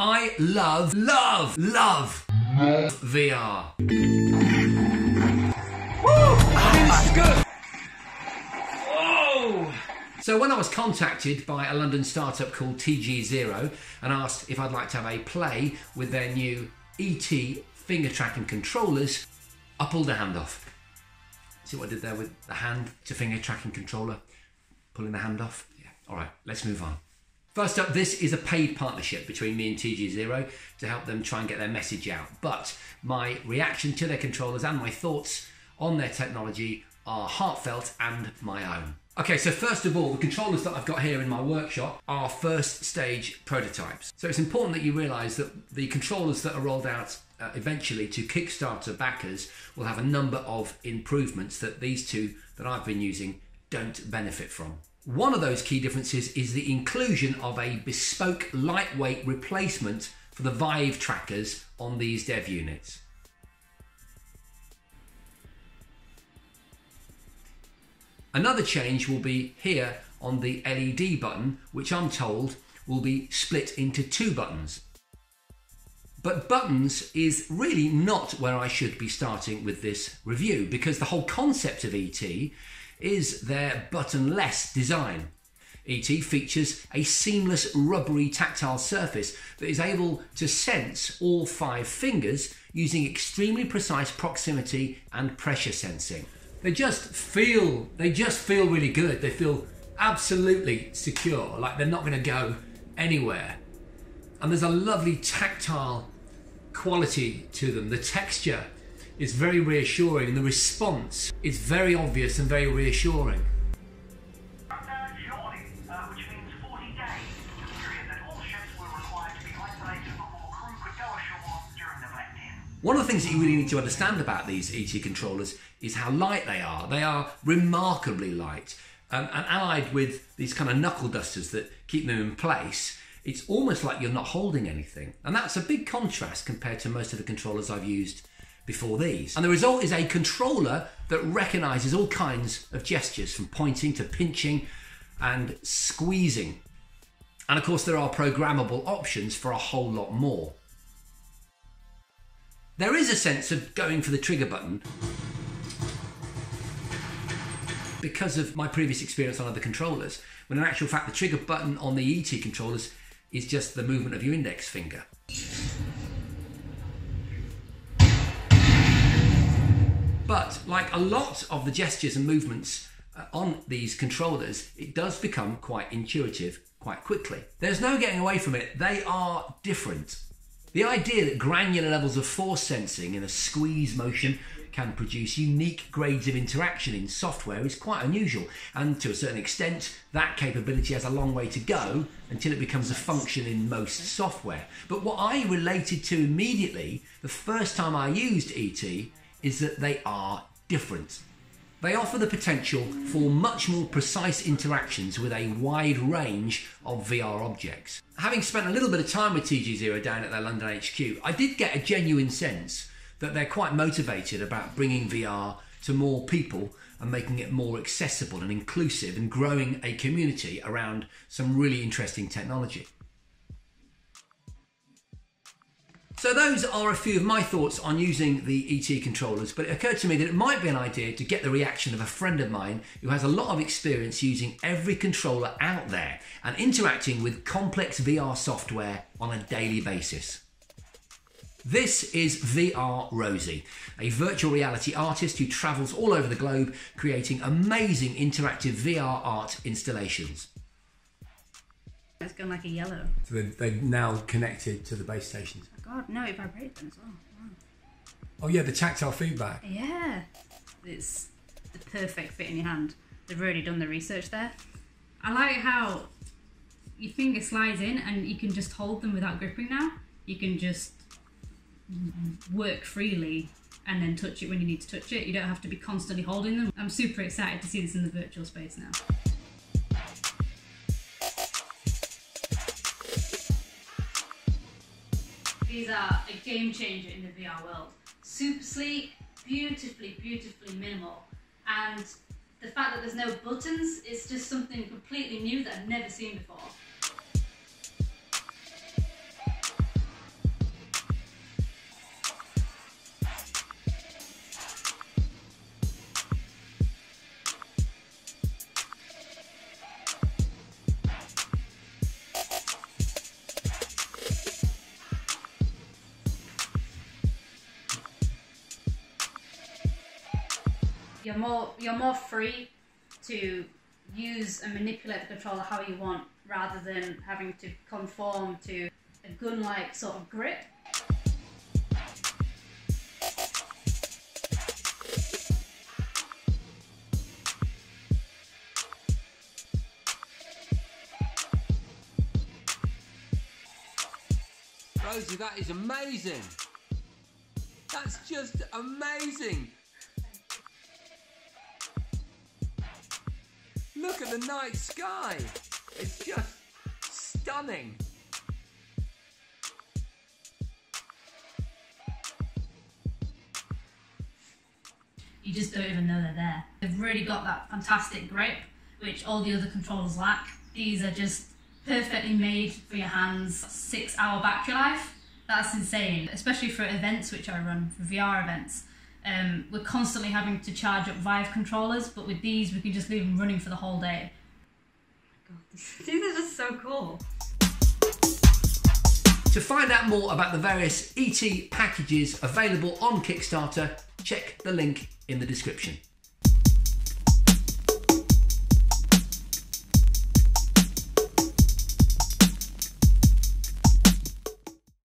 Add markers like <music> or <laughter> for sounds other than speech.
I love, love, love VR. good. Whoa! So when I was contacted by a London startup called TG Zero and asked if I'd like to have a play with their new etee finger tracking controllers, I pulled the hand off. See what I did there with the hand to finger tracking controller? Pulling the hand off? Yeah. All right, let's move on. First up, this is a paid partnership between me and TG Zero to help them try and get their message out. But my reaction to their controllers and my thoughts on their technology are heartfelt and my own. Okay, so first of all, the controllers that I've got here in my workshop are first stage prototypes. So it's important that you realize that the controllers that are rolled out uh, eventually to Kickstarter backers will have a number of improvements that these two that I've been using don't benefit from. One of those key differences is the inclusion of a bespoke lightweight replacement for the Vive trackers on these dev units. Another change will be here on the LED button, which I'm told will be split into two buttons. But buttons is really not where I should be starting with this review because the whole concept of etee is their buttonless design. etee features a seamless rubbery tactile surface that is able to sense all five fingers using extremely precise proximity and pressure sensing. They just feel they just feel really good. They feel absolutely secure, like they're not going to go anywhere. And there's a lovely tactile quality to them. The texture is very reassuring and the response is very obvious and very reassuring. One of the things that you really need to understand about these etee controllers is how light they are. They are remarkably light. Um, and allied with these kind of knuckle dusters that keep them in place, it's almost like you're not holding anything. And that's a big contrast compared to most of the controllers I've used before these. And the result is a controller that recognizes all kinds of gestures from pointing to pinching and squeezing. And of course, there are programmable options for a whole lot more. There is a sense of going for the trigger button because of my previous experience on other controllers, when in actual fact the trigger button on the etee controllers is just the movement of your index finger. But like a lot of the gestures and movements uh, on these controllers, it does become quite intuitive quite quickly. There's no getting away from it. They are different. The idea that granular levels of force sensing in a squeeze motion can produce unique grades of interaction in software is quite unusual, and to a certain extent, that capability has a long way to go until it becomes a function in most software. But what I related to immediately the first time I used etee is that they are different. They offer the potential for much more precise interactions with a wide range of VR objects. Having spent a little bit of time with TG0 down at their London HQ, I did get a genuine sense that they're quite motivated about bringing VR to more people and making it more accessible and inclusive and growing a community around some really interesting technology. So those are a few of my thoughts on using the etee controllers, but it occurred to me that it might be an idea to get the reaction of a friend of mine who has a lot of experience using every controller out there and interacting with complex VR software on a daily basis. This is VR Rosie, a virtual reality artist who travels all over the globe creating amazing interactive VR art installations. It's gone like a yellow. So they've now connected to the base stations. God, no, it vibrates as well. Wow. Oh yeah, the tactile feedback. Yeah, it's the perfect fit in your hand. They've already done the research there. I like how your finger slides in and you can just hold them without gripping now. You can just work freely and then touch it when you need to touch it. You don't have to be constantly holding them. I'm super excited to see this in the virtual space now. These are a game changer in the VR world. Super sleek, beautifully, beautifully minimal. And the fact that there's no buttons is just something completely new that I've never seen before. You're more you're more free to use and manipulate the controller how you want rather than having to conform to a gun-like sort of grip. Rosie, that is amazing. That's just amazing. Look at the night sky. It's just stunning. You just don't even know they're there. They've really got that fantastic grip, which all the other controllers lack. These are just perfectly made for your hands. Six hour battery life. That's insane, especially for events which I run, for VR events. Um, we're constantly having to charge up Vive controllers, but with these, we can just leave them running for the whole day. Oh <laughs> these are just so cool. To find out more about the various etee packages available on Kickstarter, check the link in the description.